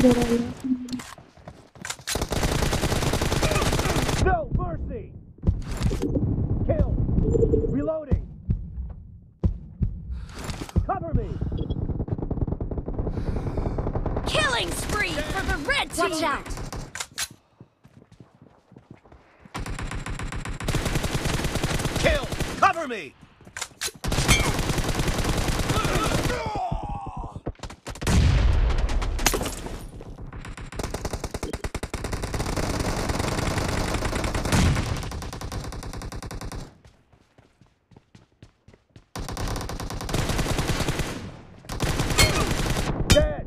No mercy! Kill! Reloading! Cover me! Killing spree for the red team! Watch out! Kill! Cover me! Dead!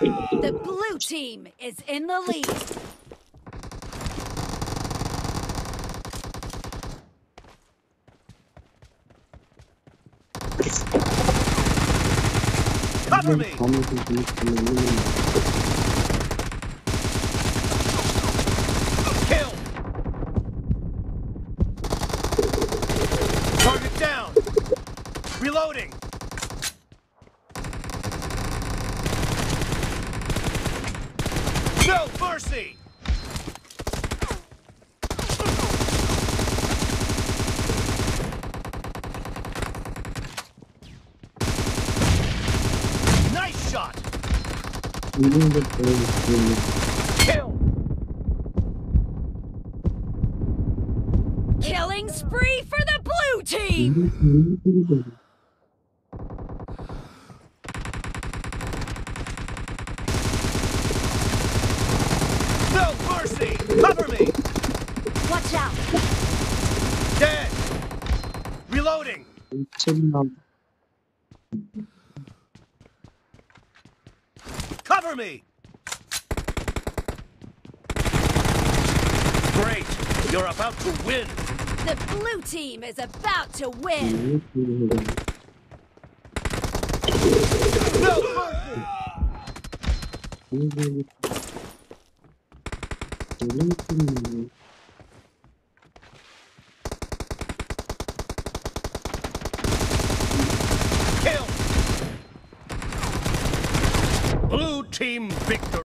The blue team is in the lead. Cover me! Kill! Target down! Reloading! No mercy! Nice shot! Kill! Killing spree for the blue team! No mercy! Cover me! Watch out! Dead! Reloading! Cover me! Great! You're about to win! The blue team is about to win! No mercy! Kill! Blue team victory!